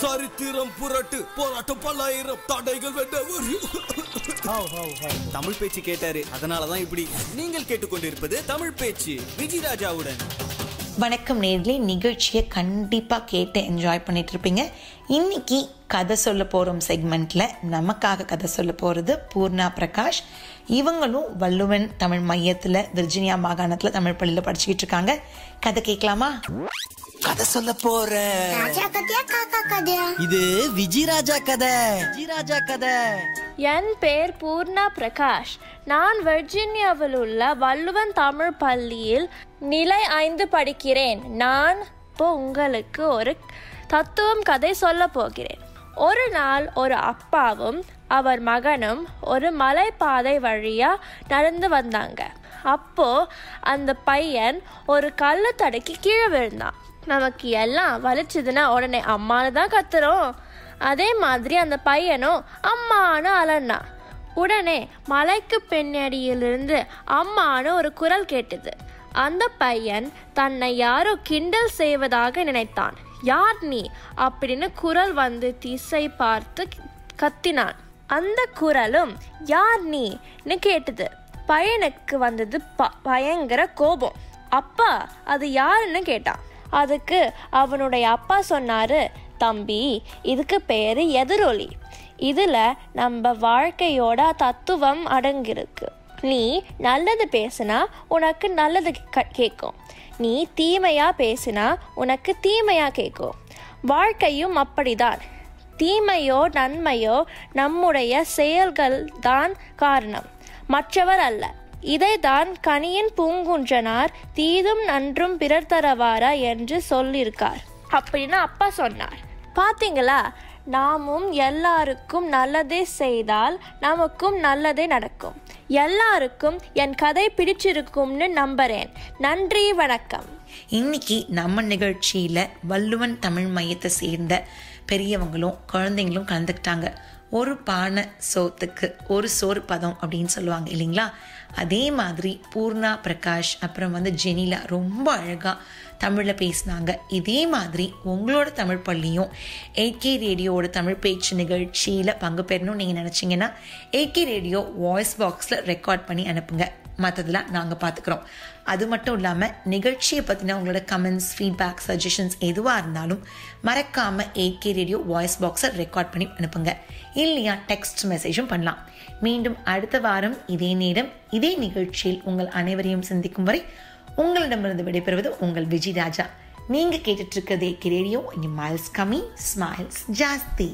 சரித்திரம் புரட்டு போராட்டம் பல்லாயிரம் தடைகள் தமிழ் பேச்சு கேட்டாரு. அதனாலதான் இப்படி நீங்கள் கேட்டுக்கொண்டிருப்பது தமிழ் பேச்சு. விஜயராஜாவுடன் வணக்கம் நேர்களே நிகழ்ச்சியை கண்டிப்பாக கேட்டு என்ஜாய் பண்ணிட்டு இருப்பீங்க இன்னைக்கு கதை சொல்ல போகிறோம் செக்மெண்ட்டில் நமக்காக கதை சொல்ல போகிறது பூர்ணா பிரகாஷ். இவங்களும் வள்ளுவன் தமிழ் மையத்தில் விர்ஜினியா மாகாணத்தில் தமிழ் பள்ளியில் படிச்சுக்கிட்டு இருக்காங்க. கதை கேட்கலாமா? கதை சொல்ல போற ராஜா கதையா காக்கா கதையா? இது விஜயராஜா கதை. விஜயராஜா கதை. என் பேர் பூர்ணா பிரகாஷ். நான் வெர்ஜீனியாவில் உள்ள வள்ளுவன் தமிழ் பள்ளியில் நிலை ஐந்து படிக்கிறேன். நான் இப்போ உங்களுக்கு ஒரு தத்துவம் கதை சொல்ல போகிறேன். ஒரு நாள் ஒரு அப்பாவும் அவர் மகனும் ஒரு மலைப்பாதை வழியா நடந்து வந்தாங்க. அப்போ அந்த பையன் ஒரு கல்லை தடக்கி கீழே விழுந்தான். நமக்கு எல்லாம் வலிச்சதுன்னா உடனே அம்மானு தான் கத்துறோம். அதே மாதிரி அந்த பையனும் அம்மானு அலன்னா உடனே மலைக்கு பின்னடியிலிருந்து அம்மானு ஒரு குரல் கேட்டது. அந்த பையன் தன்னை யாரோ கிண்டல் செய்வதாக நினைத்தான். யார் நீ? அப்படின்னு குரல் வந்து திசை பார்த்து கத்தினான். அந்த குரலும் யார் நீன்னு கேட்டது. பையனுக்கு வந்தது ப- பயங்கர கோபம். அப்பா அது யாருன்னு கேட்டான் அதுக்கு அவனுடைய அப்பா சொன்னாரு தம்பி இதுக்கு பேரு எதிரொலி. இதுல நம்ம வாழ்க்கையோட தத்துவம் அடங்கியிருக்கு. நீ நல்லது பேசினா உனக்கு நல்லது க- கேட்கும் நீ தீமையா பேசினா உனக்கு தீமையா கேட்கும் வாழ்க்கையும் அப்படிதான். தீமையோ நன்மையோ நம்முடைய செயல்கள் தான் காரணம். மற்றவர் அல்ல. இதைதான் கனியின் பூங்குன்றனார் தீதும் நன்றும் பிறர் தரவாரா என்று சொல்லியிருக்கார். அப்படின்னு அப்பா சொன்னார். பாத்தீங்களா? நாமும் எல்லாருக்கும் நல்லதே செய்தால் நமக்கும் நல்லதே நடக்கும். எல்லாருக்கும் என் கதை பிடிச்சிருக்கும்னு நம்புறேன். நன்றி வணக்கம். இன்னைக்கு நம்ம நிகழ்ச்சியில் வள்ளுவன் தமிழ் மையத்தை சேர்ந்த பெரியவங்களும் குழந்தைங்களும் கலந்துக்கிட்டாங்க. ஒரு பானை சோத்துக்கு ஒரு சோறு பதம் அப்படின்னு சொல்லுவாங்க இல்லைங்களா? அதே மாதிரி பூர்ணா பிரகாஷ் அப்புறம் வந்து ஜெனிலா ரொம்ப அழகாக தமிழில் பேசினாங்க. இதே மாதிரி உங்களோட தமிழ் பள்ளியும் ஏகே ரேடியோவோட தமிழ் பேச்சு நிகழ்ச்சியில் பங்கு பெறணும்னு நீங்கள் நினச்சிங்கன்னா ஏகே ரேடியோ வாய்ஸ் பாக்ஸில் ரெக்கார்ட் பண்ணி அனுப்புங்க. மற்றதெல்லாம் நாங்கள் பார்த்துக்குறோம் அது மட்டும் இல்லாமல் நிகழ்ச்சியை பற்றின உங்களோட கமெண்ட்ஸ் ஃபீட்பேக் சஜஷன்ஸ் எதுவாக இருந்தாலும் மறக்காமல் ஏகே ரேடியோ வாய்ஸ் பாக்ஸை ரெக்கார்ட் பண்ணி அனுப்புங்க. இல்லையா டெக்ஸ்ட் மெசேஜும் பண்ணலாம். மீண்டும் அடுத்த வாரம் இதே நேரம் இதே நிகழ்ச்சியில் உங்கள் அனைவரையும் சந்திக்கும் வரை உங்களிடமிருந்து விடைபெறுவது உங்கள் விஜய் ராஜா. நீங்கள் கேட்டுட்டு இருக்கிறது ரேடியோ இங்கே மைல்ஸ் கம்மி ஸ்மைல்ஸ் ஜாஸ்தி.